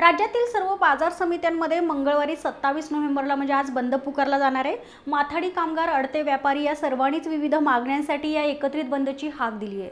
राज्यातील सर्व बाजार समित्यांमध्ये मंगळवारी सत्तावीस नोव्हेंबरला म्हणजे आज बंद पुकारला जाणार आहे. माथाडी कामगार अडते व्यापारी या सर्वांनीच विविध मागण्यांसाठी या एकत्रित बंदची हाक दिली आहे.